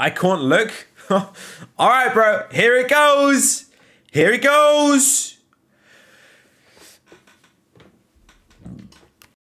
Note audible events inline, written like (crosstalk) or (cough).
I can't look. (laughs) All right, bro. Here it goes. Here it goes.